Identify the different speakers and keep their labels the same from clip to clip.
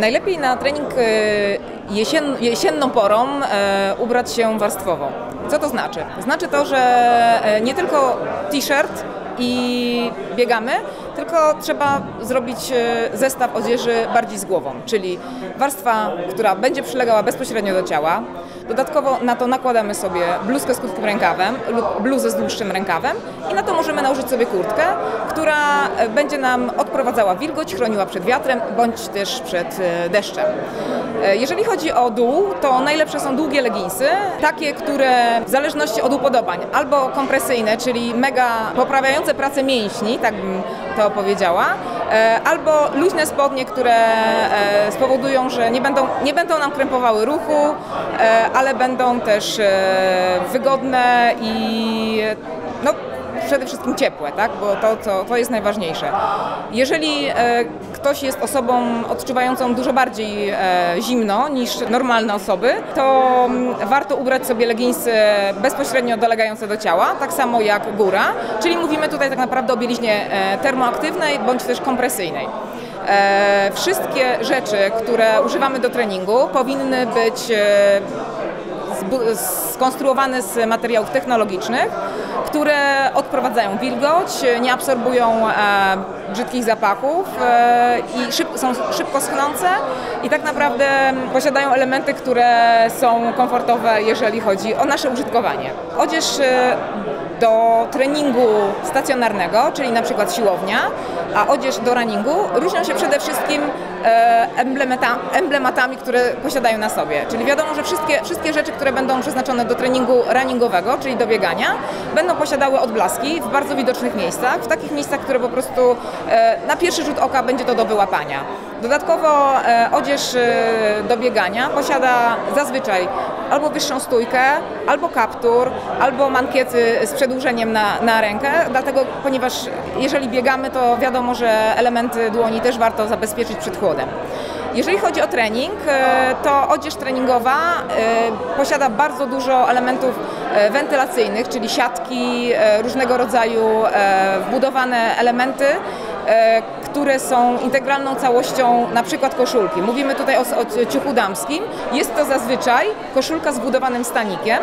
Speaker 1: Najlepiej na trening e, jesien, jesienną porą e, ubrać się warstwowo. Co to znaczy? Znaczy to, że e, nie tylko t-shirt i biegamy, tylko trzeba zrobić zestaw odzieży bardziej z głową, czyli warstwa, która będzie przylegała bezpośrednio do ciała. Dodatkowo na to nakładamy sobie bluzkę z krótkim rękawem lub bluzę z dłuższym rękawem i na to możemy nałożyć sobie kurtkę, która e, będzie nam odprowadzała wilgoć, chroniła przed wiatrem bądź też przed e, deszczem. E, Jeżeli chodzi o dół, to najlepsze są długie leginsy, takie, które w zależności od upodobań, albo kompresyjne, czyli mega poprawiające pracę mięśni, tak bym to powiedziała, albo luźne spodnie, które e, spowodują, że nie będą, nie będą nam krępowały ruchu, e, ale będą też e, wygodne i no, przede wszystkim ciepłe, tak? bo to, to, to jest najważniejsze. Jeżeli e, ktoś jest osobą odczuwającą dużo bardziej e, zimno niż normalne osoby, to mm, warto ubrać sobie leginsy bezpośrednio dolegające do ciała, tak samo jak góra, czyli mówimy tutaj tak naprawdę o bieliźnie e, termoaktywnej bądź też kompresyjnej. E, wszystkie rzeczy, które używamy do treningu powinny być e, skonstruowane z materiałów technologicznych, które odprowadzają wilgoć, nie absorbują e, brzydkich zapachów e, i szyb, są szybko schnące i tak naprawdę posiadają elementy, które są komfortowe, jeżeli chodzi o nasze użytkowanie. Odzież e, do treningu stacjonarnego, czyli na przykład siłownia, a odzież do runningu różnią się przede wszystkim emblemata, emblematami, które posiadają na sobie. Czyli wiadomo, że wszystkie, wszystkie rzeczy, które będą przeznaczone do treningu runningowego, czyli do biegania, będą posiadały odblaski w bardzo widocznych miejscach, w takich miejscach, które po prostu e, na pierwszy rzut oka będzie to do wyłapania. Dodatkowo e, odzież e, do biegania posiada zazwyczaj albo wyższą stójkę, albo kaptur, albo mankiety z przedłużeniem na, na rękę, dlatego, ponieważ jeżeli biegamy, to wiadomo, że elementy dłoni też warto zabezpieczyć przed chłodem. Jeżeli chodzi o trening, e, to odzież treningowa e, posiada bardzo dużo elementów e, wentylacyjnych, czyli siatki, różnego rodzaju wbudowane elementy, które są integralną całością na przykład koszulki. Mówimy tutaj o, o ciuchu damskim. Jest to zazwyczaj koszulka z wbudowanym stanikiem,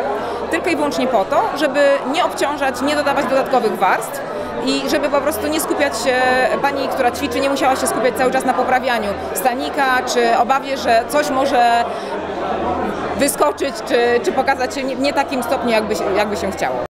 Speaker 1: tylko i wyłącznie po to, żeby nie obciążać, nie dodawać dodatkowych warstw i żeby po prostu nie skupiać się, pani, która ćwiczy, nie musiała się skupiać cały czas na poprawianiu stanika, czy obawie, że coś może wyskoczyć, czy, czy pokazać się nie, nie takim stopniu, jakby, jakby się chciało.